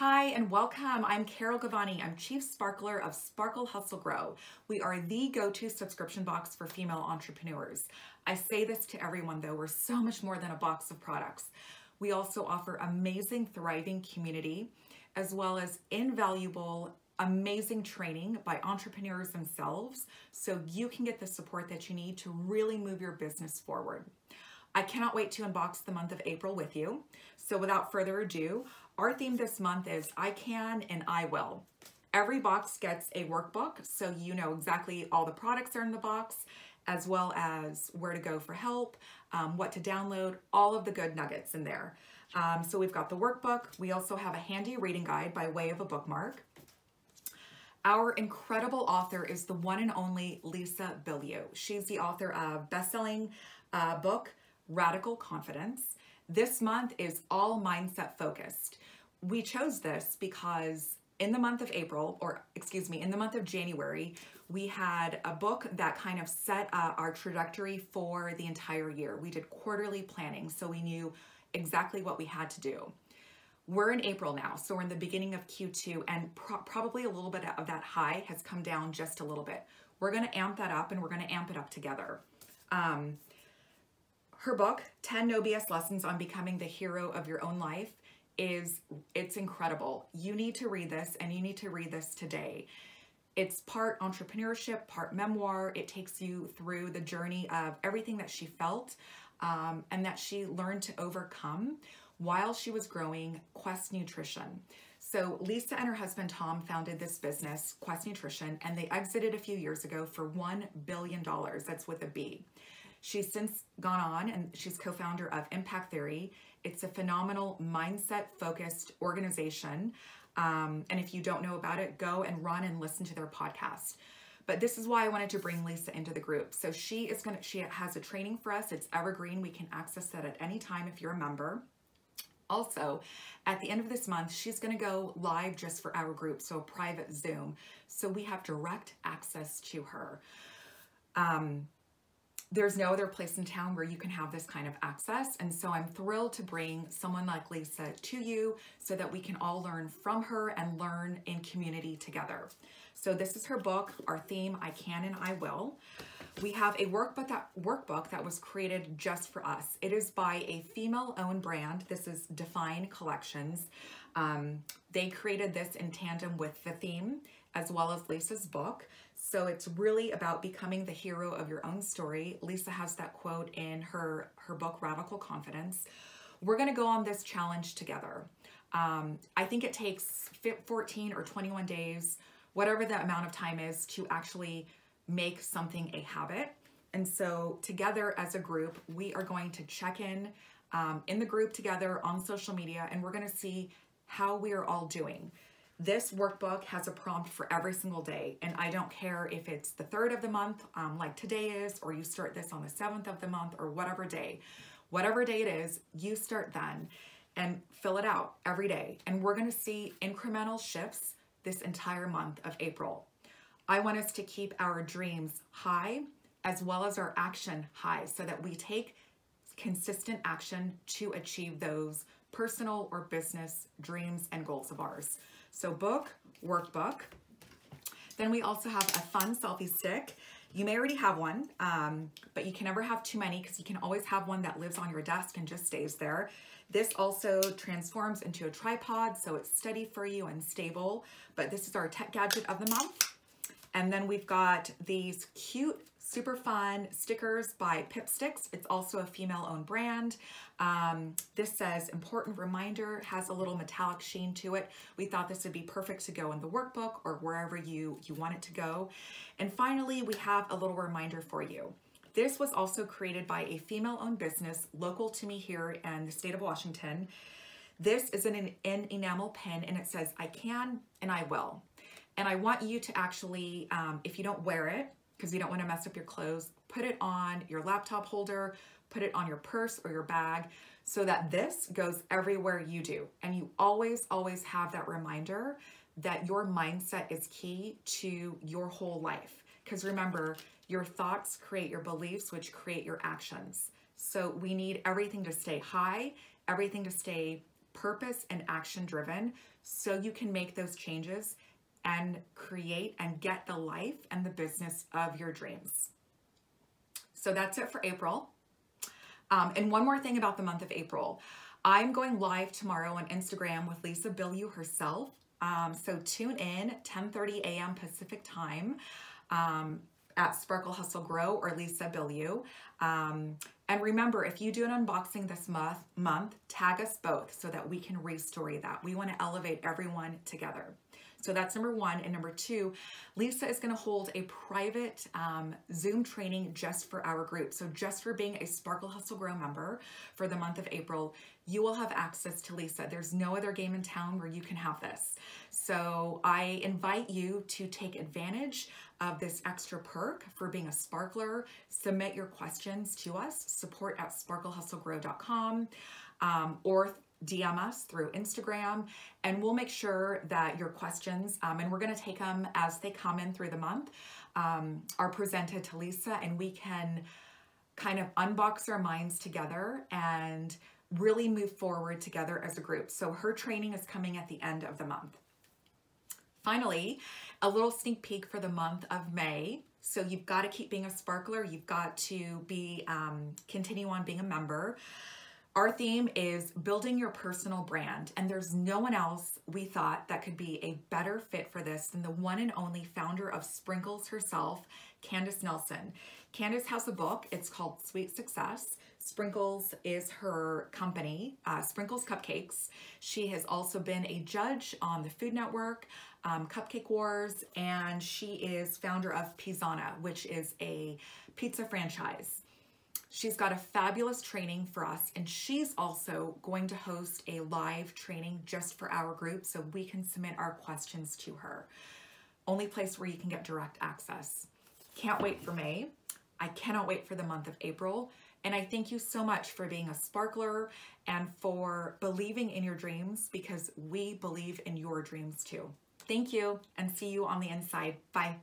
Hi and welcome. I'm Carol Gavani. I'm Chief Sparkler of Sparkle Hustle Grow. We are the go-to subscription box for female entrepreneurs. I say this to everyone though, we're so much more than a box of products. We also offer amazing, thriving community, as well as invaluable, amazing training by entrepreneurs themselves so you can get the support that you need to really move your business forward. I cannot wait to unbox the month of April with you. So without further ado, our theme this month is I can and I will. Every box gets a workbook, so you know exactly all the products are in the box, as well as where to go for help, um, what to download, all of the good nuggets in there. Um, so we've got the workbook. We also have a handy reading guide by way of a bookmark. Our incredible author is the one and only Lisa Bilyeu. She's the author of best-selling uh, book, Radical Confidence. This month is all mindset focused. We chose this because in the month of April, or excuse me, in the month of January, we had a book that kind of set uh, our trajectory for the entire year. We did quarterly planning, so we knew exactly what we had to do. We're in April now, so we're in the beginning of Q2, and pro probably a little bit of that high has come down just a little bit. We're gonna amp that up, and we're gonna amp it up together. Um, her book, 10 No BS Lessons on Becoming the Hero of Your Own Life, is it's incredible. You need to read this and you need to read this today. It's part entrepreneurship, part memoir. It takes you through the journey of everything that she felt um, and that she learned to overcome while she was growing Quest Nutrition. So Lisa and her husband Tom founded this business, Quest Nutrition, and they exited a few years ago for $1 billion. That's with a B. She's since gone on and she's co-founder of Impact Theory. It's a phenomenal mindset focused organization. Um, and if you don't know about it, go and run and listen to their podcast. But this is why I wanted to bring Lisa into the group. So she is gonna, she has a training for us. It's evergreen. We can access that at any time if you're a member. Also, at the end of this month, she's gonna go live just for our group, so a private Zoom. So we have direct access to her. Um, there's no other place in town where you can have this kind of access. And so I'm thrilled to bring someone like Lisa to you so that we can all learn from her and learn in community together. So this is her book, our theme, I Can and I Will. We have a workbook that, workbook that was created just for us. It is by a female-owned brand. This is Define Collections. Um, they created this in tandem with the theme as well as Lisa's book. So it's really about becoming the hero of your own story. Lisa has that quote in her, her book, Radical Confidence. We're gonna go on this challenge together. Um, I think it takes 14 or 21 days, whatever the amount of time is to actually make something a habit. And so together as a group, we are going to check in um, in the group together on social media and we're gonna see how we are all doing. This workbook has a prompt for every single day, and I don't care if it's the third of the month, um, like today is, or you start this on the seventh of the month, or whatever day. Whatever day it is, you start then and fill it out every day. And we're gonna see incremental shifts this entire month of April. I want us to keep our dreams high as well as our action high so that we take consistent action to achieve those personal or business dreams and goals of ours. So book, workbook. Then we also have a fun selfie stick. You may already have one, um, but you can never have too many because you can always have one that lives on your desk and just stays there. This also transforms into a tripod, so it's steady for you and stable, but this is our tech gadget of the month. And then we've got these cute super fun stickers by Pipsticks. It's also a female-owned brand. Um, this says important reminder, has a little metallic sheen to it. We thought this would be perfect to go in the workbook or wherever you, you want it to go. And finally, we have a little reminder for you. This was also created by a female-owned business local to me here in the state of Washington. This is an, an enamel pin and it says, I can and I will. And I want you to actually, um, if you don't wear it, because you don't want to mess up your clothes, put it on your laptop holder, put it on your purse or your bag so that this goes everywhere you do. And you always, always have that reminder that your mindset is key to your whole life. Because remember, your thoughts create your beliefs, which create your actions. So we need everything to stay high, everything to stay purpose and action driven so you can make those changes and create and get the life and the business of your dreams. So that's it for April. Um, and one more thing about the month of April. I'm going live tomorrow on Instagram with Lisa Bilyeu herself. Um, so tune in 10:30 a.m. Pacific time um, at Sparkle Hustle Grow or Lisa Bilyeu. Um, and remember, if you do an unboxing this month, month, tag us both so that we can restory that. We want to elevate everyone together. So that's number one. And number two, Lisa is going to hold a private um, Zoom training just for our group. So just for being a Sparkle Hustle Grow member for the month of April, you will have access to Lisa. There's no other game in town where you can have this. So I invite you to take advantage of this extra perk for being a sparkler. Submit your questions to us, support at sparklehustlegrow.com um, or DM us through Instagram, and we'll make sure that your questions, um, and we're going to take them as they come in through the month, um, are presented to Lisa, and we can kind of unbox our minds together and really move forward together as a group. So her training is coming at the end of the month. Finally, a little sneak peek for the month of May. So you've got to keep being a sparkler. You've got to be um, continue on being a member. Our theme is building your personal brand, and there's no one else we thought that could be a better fit for this than the one and only founder of Sprinkles herself, Candace Nelson. Candace has a book, it's called Sweet Success. Sprinkles is her company, uh, Sprinkles Cupcakes. She has also been a judge on the Food Network, um, Cupcake Wars, and she is founder of Pizzana, which is a pizza franchise. She's got a fabulous training for us, and she's also going to host a live training just for our group so we can submit our questions to her. Only place where you can get direct access. Can't wait for May. I cannot wait for the month of April. And I thank you so much for being a sparkler and for believing in your dreams because we believe in your dreams too. Thank you and see you on the inside. Bye.